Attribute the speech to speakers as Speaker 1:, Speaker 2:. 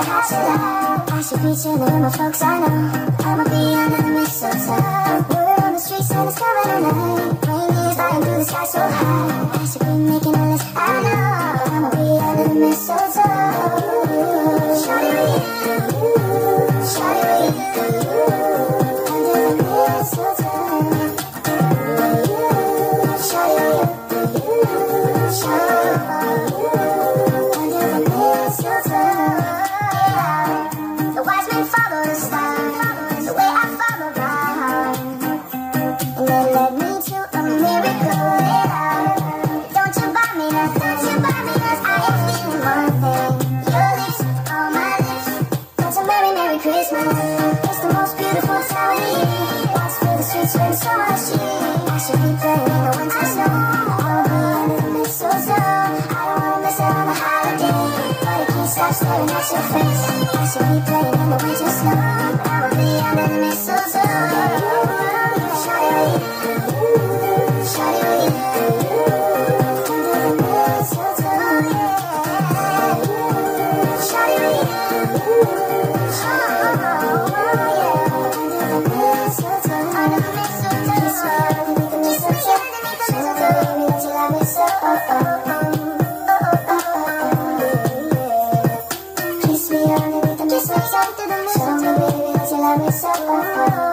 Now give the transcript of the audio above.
Speaker 1: a hot I should be chilling with folks, I know. I'ma be under the mistletoe. We're on the streets and it's coming alive. Reindeer's flying through the sky so high. I should be making a list, I know. I'ma be under the mistletoe. Merry, Christmas. It's the most beautiful time of year. Lights fill the streets with so much cheer. I should be playing in the winter snow. I'll be under the mistletoe. I don't wanna miss out on the holiday, but I can't stop staring at your face. I should be playing in the winter snow, I will be under the mistletoe. Shawty me so? Oh.